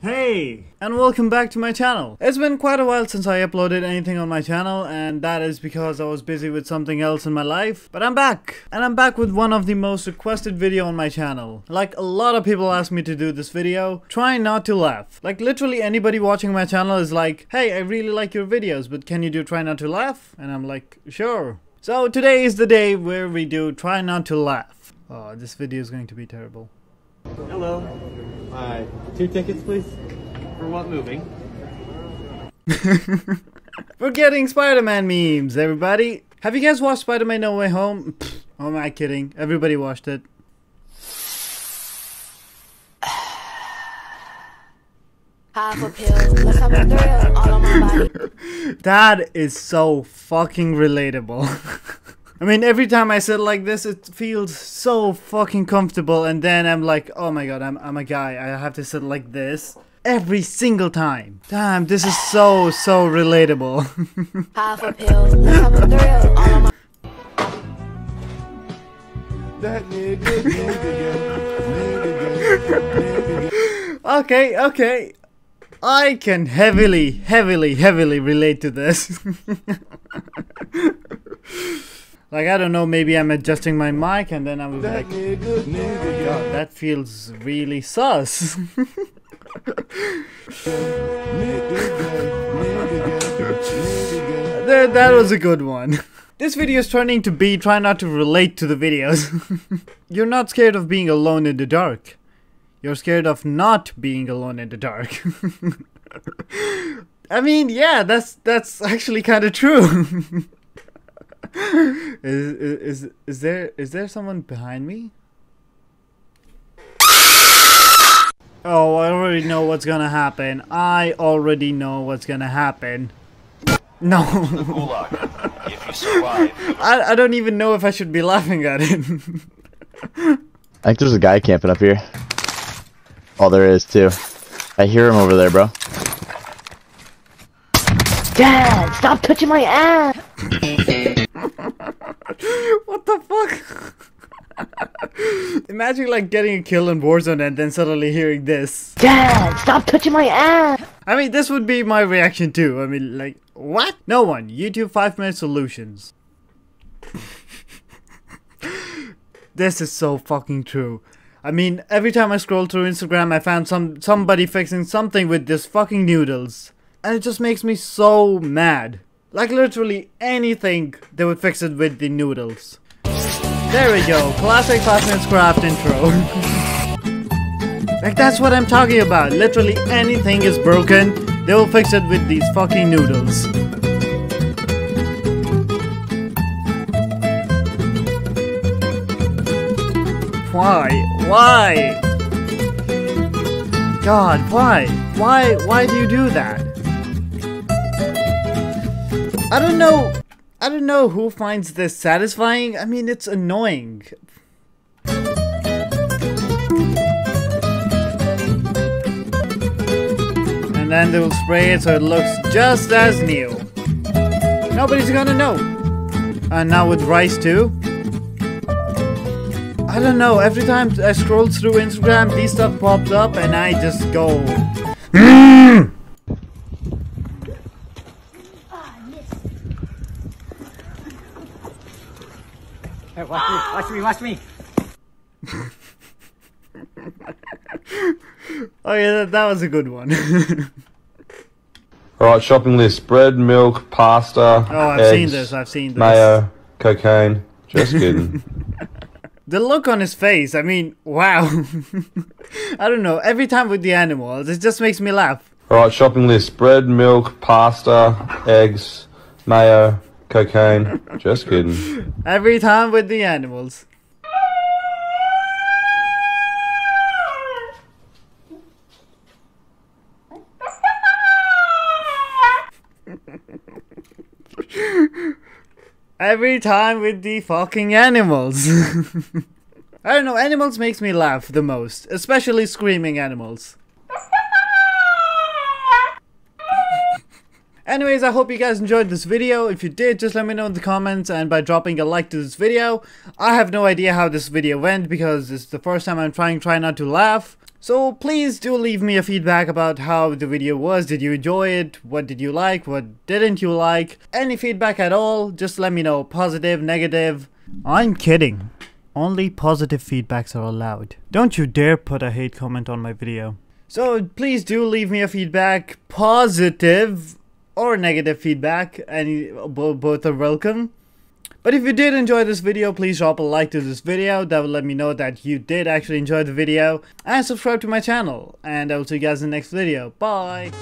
Hey! And welcome back to my channel. It's been quite a while since I uploaded anything on my channel and that is because I was busy with something else in my life. But I'm back! And I'm back with one of the most requested video on my channel. Like a lot of people asked me to do this video, trying not to laugh. Like literally anybody watching my channel is like, hey I really like your videos but can you do try not to laugh? And I'm like, sure. So today is the day where we do try not to laugh. Oh, this video is going to be terrible. Hello. Hi. Two tickets, please. For what movie? We're getting Spider-Man memes, everybody. Have you guys watched Spider-Man No Way Home? Pfft, oh, am I kidding? Everybody watched it. Half a pill, let's have a all on my body. That is so fucking relatable. I mean, every time I sit like this, it feels so fucking comfortable, and then I'm like, oh my god, I'm, I'm a guy, I have to sit like this every single time. Damn, this is so, so relatable. Half a pill, let's have a thrill all my That nigga, nigga, nigga, nigga. okay, okay. I can heavily, heavily, heavily relate to this. like, I don't know, maybe I'm adjusting my mic and then I was That like, nigga, nigga, God, that feels really sus. that, that was a good one. This video is turning to be try not to relate to the videos. You're not scared of being alone in the dark. You're scared of not being alone in the dark. I mean, yeah, that's that's actually kind of true. Is, is is there is there someone behind me? Oh, I already know what's gonna happen. I already know what's gonna happen. No. Gulag. If you survive, I, I don't even know if I should be laughing at it. I think there's a guy camping up here. Oh, there is too. I hear him over there, bro. Dad, stop touching my ass! what the fuck? Imagine like getting a kill in Warzone and then suddenly hearing this. Dad, stop touching my ass! I mean, this would be my reaction too. I mean, like, what? No one. YouTube 5 minute solutions. this is so fucking true. I mean, every time I scroll through Instagram, I found some somebody fixing something with this fucking noodles. And it just makes me so mad. Like literally anything, they would fix it with the noodles. There we go, classic 5 minutes craft intro. like that's what I'm talking about. Literally anything is broken, they will fix it with these fucking noodles. Why? Why? God, why? Why why do you do that? I don't know. I don't know who finds this satisfying. I mean, it's annoying. And then they will spray it so it looks just as new. Nobody's gonna know. And now with rice too. I don't know, every time I scroll through Instagram, this stuff pops up and I just go. Hmm. Hey, watch me, watch me, watch me. Oh yeah, that, that was a good one. All right, shopping list: bread, milk, pasta. Oh, I've eggs, seen this, I've seen this. Mayo, cocaine. Just kidding. the look on his face, I mean, wow. I don't know, every time with the animals, it just makes me laugh. All right, shopping list: bread, milk, pasta, eggs, mayo, cocaine. Just kidding. Every time with the animals. Every time with the fucking animals. I don't know, animals makes me laugh the most, especially screaming animals. Anyways, I hope you guys enjoyed this video. If you did, just let me know in the comments and by dropping a like to this video. I have no idea how this video went because it's the first time I'm trying try not to laugh. So please do leave me a feedback about how the video was. Did you enjoy it? What did you like? What didn't you like? Any feedback at all? Just let me know. Positive, negative. I'm kidding. Only positive feedbacks are allowed. Don't you dare put a hate comment on my video. So please do leave me a feedback. Positive or negative feedback. Any both are welcome. But if you did enjoy this video, please drop a like to this video. That will let me know that you did actually enjoy the video. And subscribe to my channel. And I will see you guys in the next video. Bye!